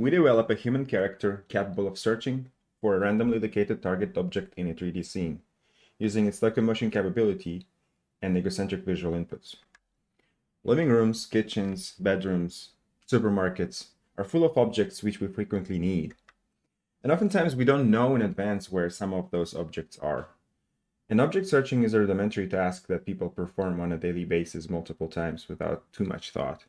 we develop a human character capable of searching for a randomly located target object in a 3D scene, using its locomotion capability and egocentric visual inputs. Living rooms, kitchens, bedrooms, supermarkets are full of objects which we frequently need. And oftentimes we don't know in advance where some of those objects are. And object searching is a rudimentary task that people perform on a daily basis multiple times without too much thought.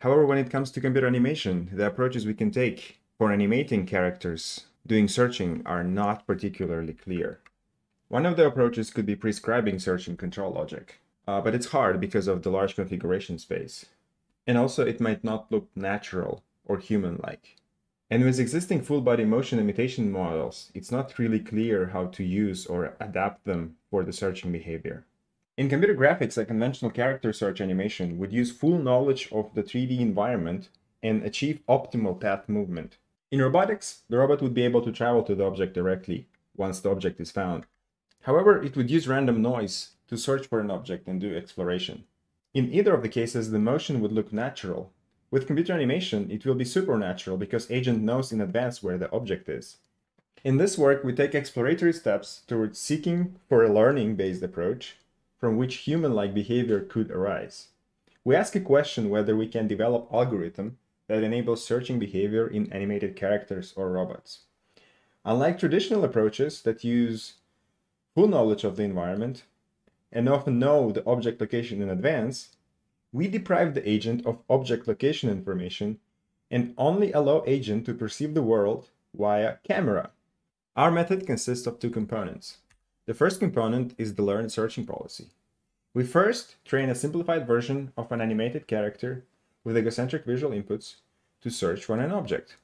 However, when it comes to computer animation, the approaches we can take for animating characters doing searching are not particularly clear. One of the approaches could be prescribing searching control logic, uh, but it's hard because of the large configuration space. And also it might not look natural or human-like. And with existing full body motion imitation models, it's not really clear how to use or adapt them for the searching behavior. In computer graphics, a conventional character search animation would use full knowledge of the 3D environment and achieve optimal path movement. In robotics, the robot would be able to travel to the object directly once the object is found. However, it would use random noise to search for an object and do exploration. In either of the cases, the motion would look natural, with computer animation, it will be supernatural because agent knows in advance where the object is. In this work, we take exploratory steps towards seeking for a learning-based approach from which human-like behavior could arise. We ask a question whether we can develop algorithm that enables searching behavior in animated characters or robots. Unlike traditional approaches that use full knowledge of the environment and often know the object location in advance, we deprive the agent of object location information and only allow agent to perceive the world via camera. Our method consists of two components. The first component is the learned searching policy. We first train a simplified version of an animated character with egocentric visual inputs to search for an object.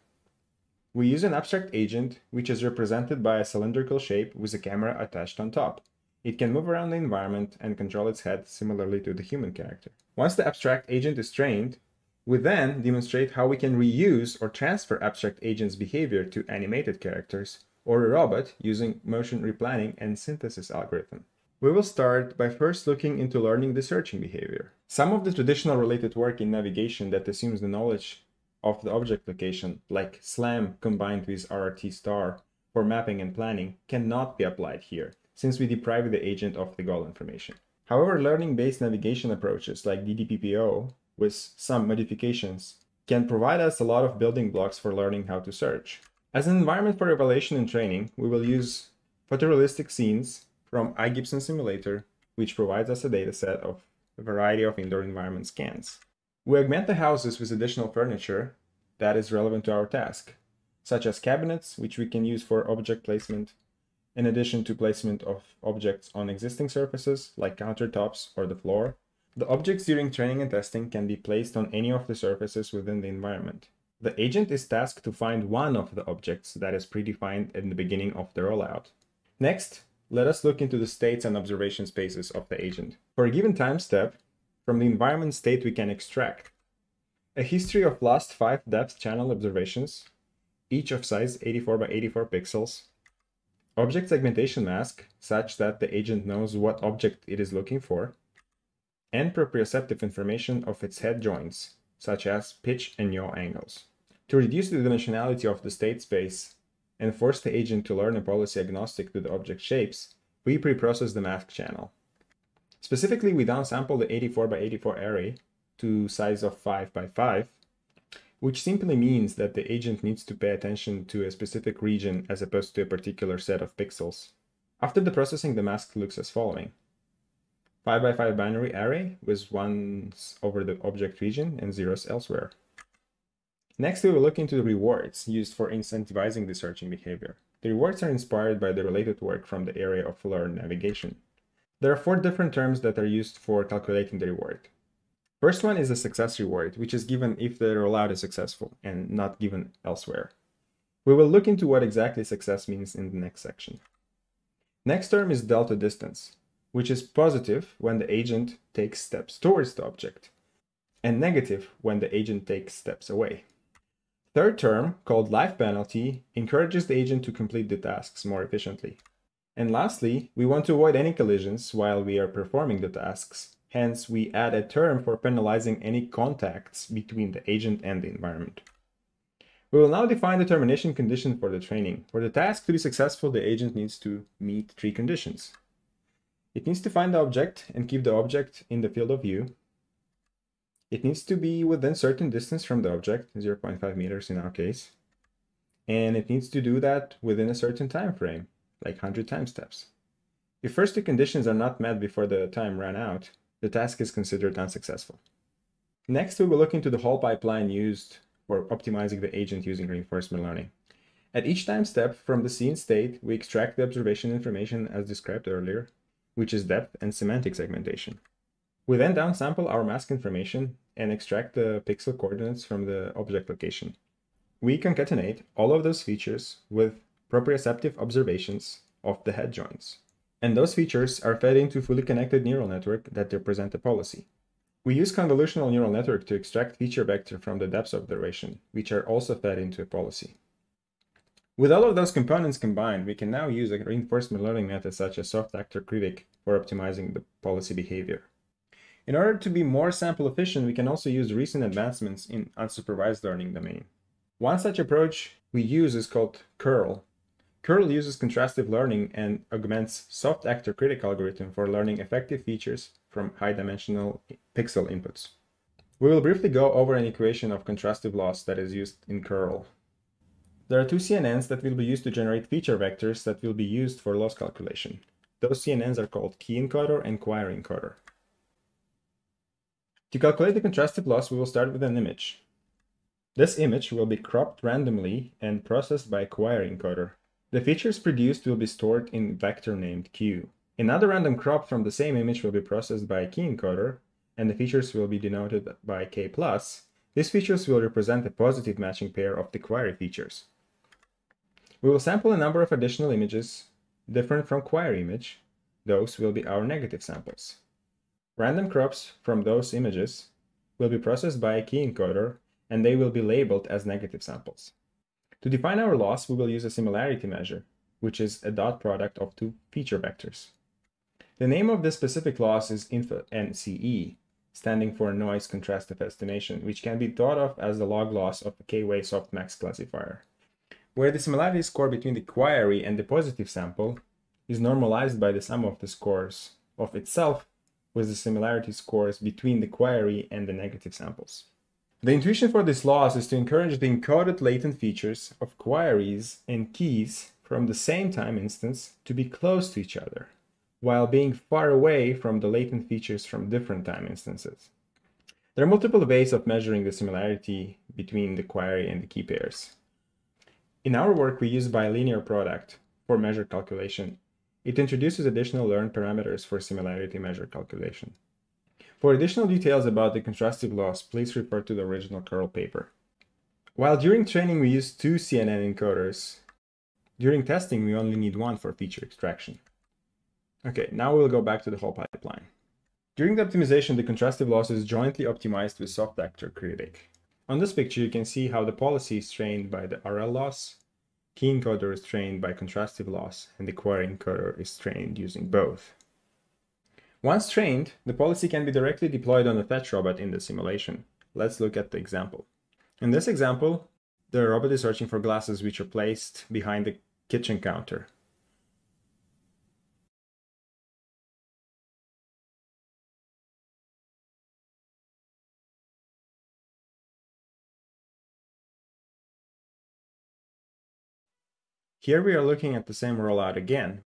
We use an abstract agent which is represented by a cylindrical shape with a camera attached on top. It can move around the environment and control its head similarly to the human character. Once the abstract agent is trained, we then demonstrate how we can reuse or transfer abstract agent's behavior to animated characters or a robot using motion replanning and synthesis algorithm. We will start by first looking into learning the searching behavior. Some of the traditional related work in navigation that assumes the knowledge of the object location, like SLAM combined with RRT star for mapping and planning, cannot be applied here, since we deprive the agent of the goal information. However, learning-based navigation approaches like DDPPO, with some modifications, can provide us a lot of building blocks for learning how to search. As an environment for evaluation and training, we will use photorealistic scenes from iGibson Simulator, which provides us a dataset of a variety of indoor environment scans. We augment the houses with additional furniture that is relevant to our task, such as cabinets, which we can use for object placement, in addition to placement of objects on existing surfaces like countertops or the floor. The objects during training and testing can be placed on any of the surfaces within the environment. The agent is tasked to find one of the objects that is predefined in the beginning of the rollout. Next, let us look into the states and observation spaces of the agent. For a given time step, from the environment state we can extract a history of last 5 depth channel observations, each of size 84 by 84 pixels, object segmentation mask such that the agent knows what object it is looking for, and proprioceptive information of its head joints, such as pitch and yaw angles. To reduce the dimensionality of the state space and force the agent to learn a policy agnostic to the object shapes, we preprocess the mask channel. Specifically, we downsample the 84 by 84 array to size of 5 by 5 which simply means that the agent needs to pay attention to a specific region as opposed to a particular set of pixels. After the processing, the mask looks as following. 5x5 binary array with ones over the object region and zeros elsewhere. Next, we will look into the rewards used for incentivizing the searching behavior. The rewards are inspired by the related work from the area of learned navigation. There are four different terms that are used for calculating the reward. First one is a success reward, which is given if the rollout is successful and not given elsewhere. We will look into what exactly success means in the next section. Next term is delta distance, which is positive when the agent takes steps towards the object, and negative when the agent takes steps away. Third term, called life penalty, encourages the agent to complete the tasks more efficiently. And lastly, we want to avoid any collisions while we are performing the tasks, Hence, we add a term for penalizing any contacts between the agent and the environment. We will now define the termination condition for the training. For the task to be successful, the agent needs to meet three conditions. It needs to find the object and keep the object in the field of view. It needs to be within certain distance from the object, 0.5 meters in our case. And it needs to do that within a certain time frame, like 100 time steps. If first two conditions are not met before the time ran out, the task is considered unsuccessful. Next, we will look into the whole pipeline used for optimizing the agent using reinforcement learning. At each time step from the scene state, we extract the observation information as described earlier, which is depth and semantic segmentation. We then downsample our mask information and extract the pixel coordinates from the object location. We concatenate all of those features with proprioceptive observations of the head joints. And those features are fed into fully connected neural network that represent a policy. We use convolutional neural network to extract feature vector from the depth observation, which are also fed into a policy. With all of those components combined, we can now use a reinforcement learning method such as soft actor critic for optimizing the policy behavior. In order to be more sample efficient, we can also use recent advancements in unsupervised learning domain. One such approach we use is called curl. Curl uses contrastive learning and augments soft actor critic algorithm for learning effective features from high-dimensional pixel inputs. We will briefly go over an equation of contrastive loss that is used in curl. There are two CNNs that will be used to generate feature vectors that will be used for loss calculation. Those CNNs are called key encoder and query encoder. To calculate the contrastive loss, we will start with an image. This image will be cropped randomly and processed by a query encoder. The features produced will be stored in vector named q. Another random crop from the same image will be processed by a key encoder, and the features will be denoted by k+. These features will represent a positive matching pair of the query features. We will sample a number of additional images different from query image. Those will be our negative samples. Random crops from those images will be processed by a key encoder, and they will be labeled as negative samples. To define our loss, we will use a similarity measure, which is a dot product of two feature vectors. The name of this specific loss is INFO-NCE, standing for Noise Contrastive Estimation, which can be thought of as the log loss of a k-way softmax classifier, where the similarity score between the query and the positive sample is normalized by the sum of the scores of itself with the similarity scores between the query and the negative samples. The intuition for this loss is to encourage the encoded latent features of queries and keys from the same time instance to be close to each other while being far away from the latent features from different time instances. There are multiple ways of measuring the similarity between the query and the key pairs. In our work, we use bilinear product for measure calculation. It introduces additional learned parameters for similarity measure calculation. For additional details about the contrastive loss, please refer to the original curl paper. While during training we use two CNN encoders, during testing we only need one for feature extraction. Okay, now we'll go back to the whole pipeline. During the optimization, the contrastive loss is jointly optimized with soft actor critic. On this picture, you can see how the policy is trained by the RL loss, key encoder is trained by contrastive loss, and the query encoder is trained using both. Once trained, the policy can be directly deployed on the fetch robot in the simulation. Let's look at the example. In this example, the robot is searching for glasses which are placed behind the kitchen counter. Here we are looking at the same rollout again.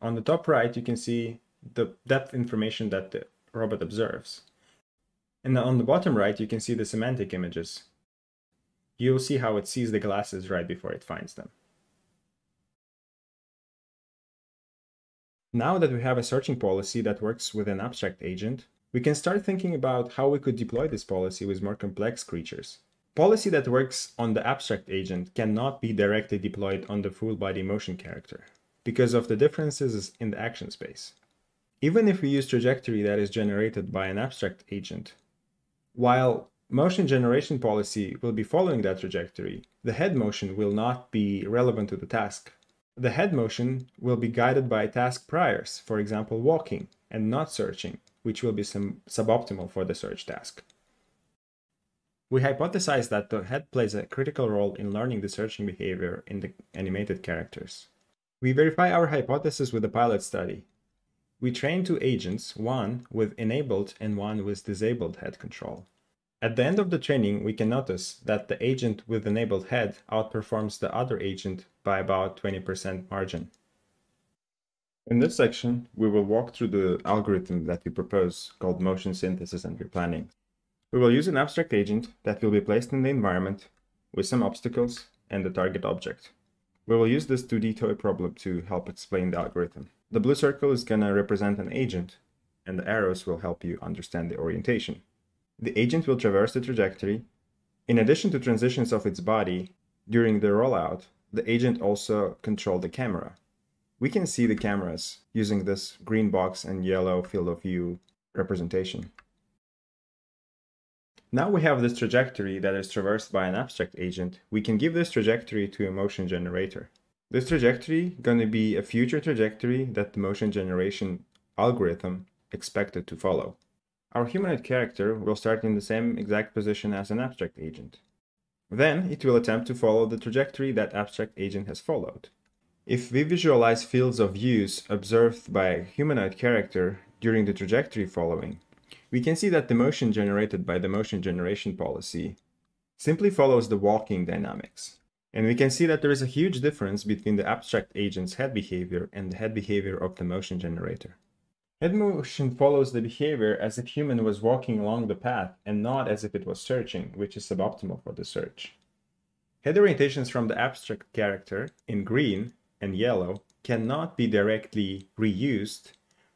On the top right, you can see the depth information that the robot observes. And on the bottom right, you can see the semantic images. You'll see how it sees the glasses right before it finds them. Now that we have a searching policy that works with an abstract agent, we can start thinking about how we could deploy this policy with more complex creatures. Policy that works on the abstract agent cannot be directly deployed on the full body motion character because of the differences in the action space. Even if we use trajectory that is generated by an abstract agent, while motion generation policy will be following that trajectory, the head motion will not be relevant to the task. The head motion will be guided by task priors, for example walking, and not searching, which will be suboptimal for the search task. We hypothesize that the head plays a critical role in learning the searching behavior in the animated characters. We verify our hypothesis with a pilot study. We train two agents, one with enabled and one with disabled head control. At the end of the training, we can notice that the agent with enabled head outperforms the other agent by about 20% margin. In this section, we will walk through the algorithm that we propose called motion synthesis and replanning. We will use an abstract agent that will be placed in the environment with some obstacles and the target object. We will use this 2D toy problem to help explain the algorithm. The blue circle is going to represent an agent, and the arrows will help you understand the orientation. The agent will traverse the trajectory. In addition to transitions of its body, during the rollout, the agent also controlled the camera. We can see the cameras using this green box and yellow field of view representation. Now we have this trajectory that is traversed by an abstract agent, we can give this trajectory to a motion generator. This trajectory gonna be a future trajectory that the motion generation algorithm expected to follow. Our humanoid character will start in the same exact position as an abstract agent. Then it will attempt to follow the trajectory that abstract agent has followed. If we visualize fields of views observed by a humanoid character during the trajectory following, we can see that the motion generated by the motion generation policy simply follows the walking dynamics. And we can see that there is a huge difference between the abstract agent's head behavior and the head behavior of the motion generator. Head motion follows the behavior as if human was walking along the path and not as if it was searching, which is suboptimal for the search. Head orientations from the abstract character in green and yellow cannot be directly reused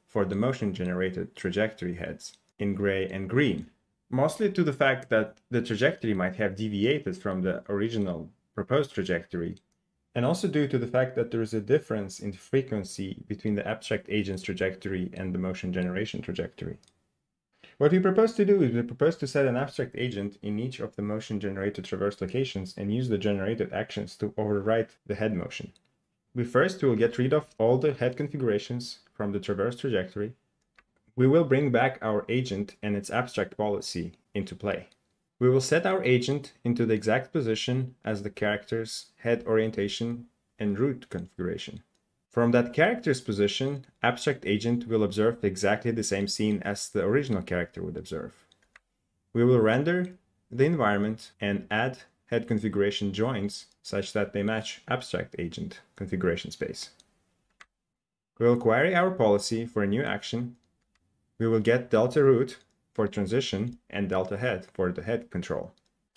for the motion generated trajectory heads in gray and green, mostly to the fact that the trajectory might have deviated from the original proposed trajectory, and also due to the fact that there is a difference in frequency between the abstract agent's trajectory and the motion generation trajectory. What we propose to do is we propose to set an abstract agent in each of the motion generated traverse locations and use the generated actions to overwrite the head motion. We first will get rid of all the head configurations from the traverse trajectory we will bring back our agent and its abstract policy into play. We will set our agent into the exact position as the character's head orientation and root configuration. From that character's position, abstract agent will observe exactly the same scene as the original character would observe. We will render the environment and add head configuration joins such that they match abstract agent configuration space. We will query our policy for a new action we will get delta root for transition and delta head for the head control.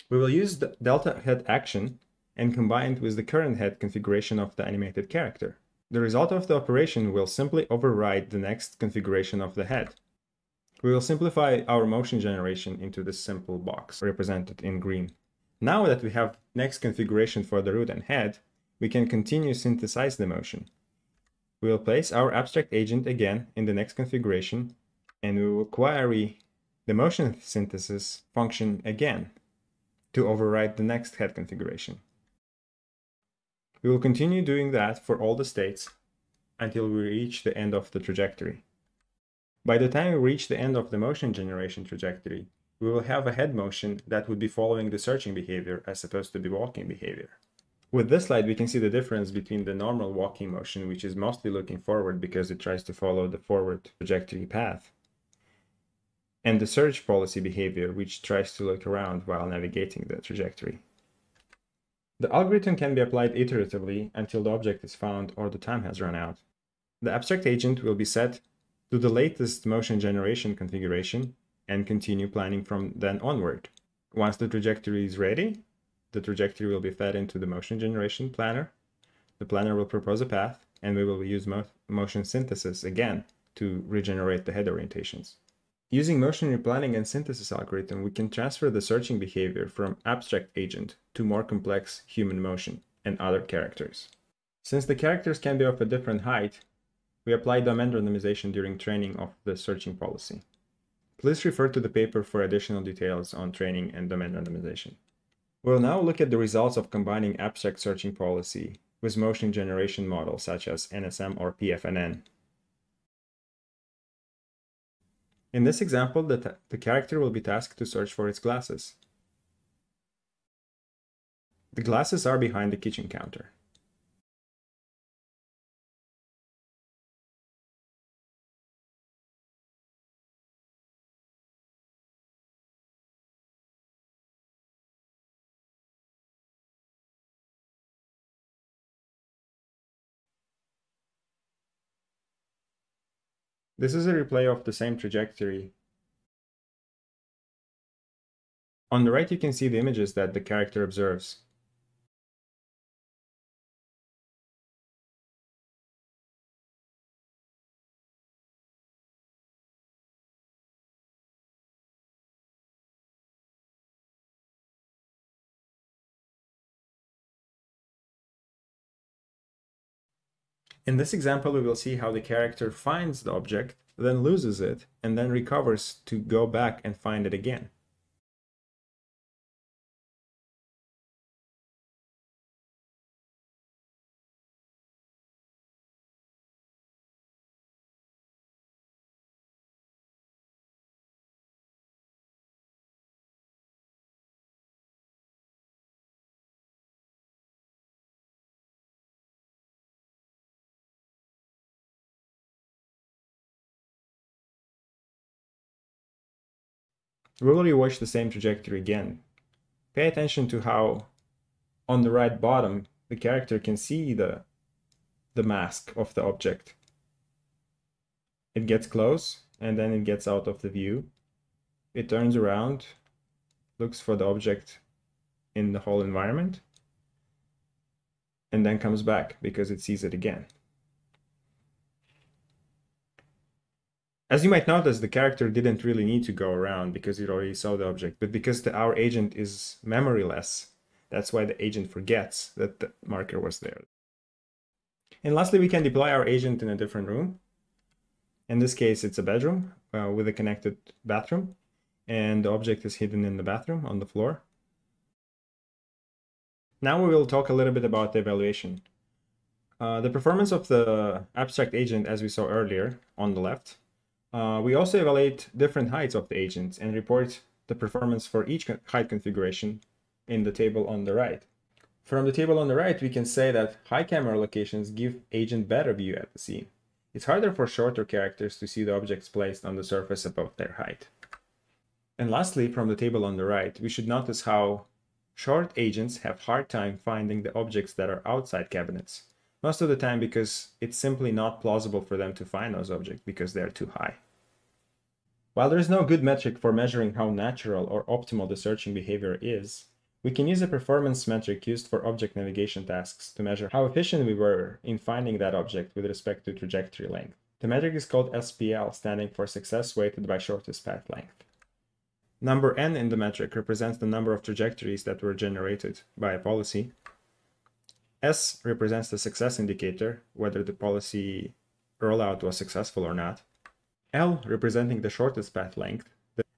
We will use the delta head action and combine it with the current head configuration of the animated character. The result of the operation will simply override the next configuration of the head. We will simplify our motion generation into this simple box represented in green. Now that we have next configuration for the root and head, we can continue synthesize the motion. We will place our abstract agent again in the next configuration and we will query the motion synthesis function again to override the next head configuration. We will continue doing that for all the states until we reach the end of the trajectory. By the time we reach the end of the motion generation trajectory, we will have a head motion that would be following the searching behavior as opposed to the walking behavior. With this slide, we can see the difference between the normal walking motion, which is mostly looking forward because it tries to follow the forward trajectory path, and the search policy behavior, which tries to look around while navigating the trajectory. The algorithm can be applied iteratively until the object is found or the time has run out. The abstract agent will be set to the latest motion generation configuration and continue planning from then onward. Once the trajectory is ready, the trajectory will be fed into the motion generation planner. The planner will propose a path, and we will use mo motion synthesis again to regenerate the head orientations. Using motion replanning and synthesis algorithm, we can transfer the searching behavior from abstract agent to more complex human motion and other characters. Since the characters can be of a different height, we apply domain randomization during training of the searching policy. Please refer to the paper for additional details on training and domain randomization. We'll now look at the results of combining abstract searching policy with motion generation models such as NSM or PFNN In this example, the, the character will be tasked to search for its glasses. The glasses are behind the kitchen counter. This is a replay of the same trajectory. On the right you can see the images that the character observes. In this example, we will see how the character finds the object, then loses it, and then recovers to go back and find it again. Will rewatch the same trajectory again. Pay attention to how on the right bottom the character can see the, the mask of the object. It gets close and then it gets out of the view. It turns around, looks for the object in the whole environment, and then comes back because it sees it again. As you might notice, the character didn't really need to go around because it already saw the object, but because the, our agent is memoryless, that's why the agent forgets that the marker was there. And lastly, we can deploy our agent in a different room. In this case, it's a bedroom uh, with a connected bathroom, and the object is hidden in the bathroom on the floor. Now we will talk a little bit about the evaluation. Uh, the performance of the abstract agent, as we saw earlier on the left, uh, we also evaluate different heights of the agents and report the performance for each height configuration in the table on the right. From the table on the right, we can say that high camera locations give agent better view at the scene. It's harder for shorter characters to see the objects placed on the surface above their height. And lastly, from the table on the right, we should notice how short agents have hard time finding the objects that are outside cabinets most of the time because it's simply not plausible for them to find those objects because they're too high. While there is no good metric for measuring how natural or optimal the searching behavior is, we can use a performance metric used for object navigation tasks to measure how efficient we were in finding that object with respect to trajectory length. The metric is called SPL, standing for success weighted by shortest path length. Number n in the metric represents the number of trajectories that were generated by a policy, S represents the success indicator, whether the policy rollout was successful or not. L representing the shortest path length,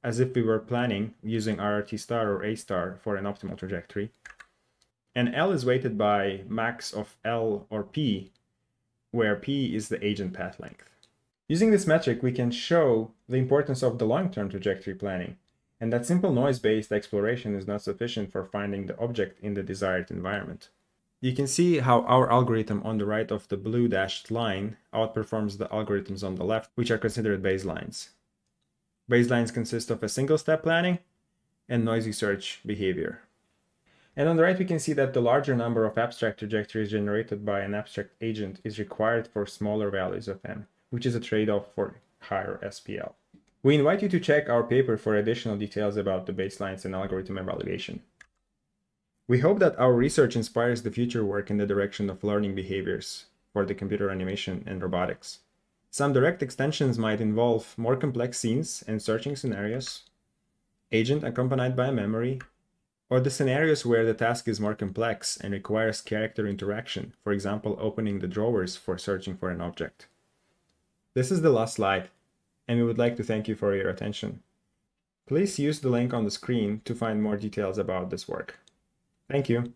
as if we were planning using RRT star or A star for an optimal trajectory. And L is weighted by max of L or P, where P is the agent path length. Using this metric, we can show the importance of the long-term trajectory planning, and that simple noise-based exploration is not sufficient for finding the object in the desired environment. You can see how our algorithm on the right of the blue dashed line outperforms the algorithms on the left, which are considered baselines. Baselines consist of a single step planning and noisy search behavior. And on the right, we can see that the larger number of abstract trajectories generated by an abstract agent is required for smaller values of m, which is a trade-off for higher SPL. We invite you to check our paper for additional details about the baselines and algorithm evaluation. We hope that our research inspires the future work in the direction of learning behaviors for the computer animation and robotics. Some direct extensions might involve more complex scenes and searching scenarios, agent accompanied by a memory, or the scenarios where the task is more complex and requires character interaction, for example, opening the drawers for searching for an object. This is the last slide, and we would like to thank you for your attention. Please use the link on the screen to find more details about this work. Thank you.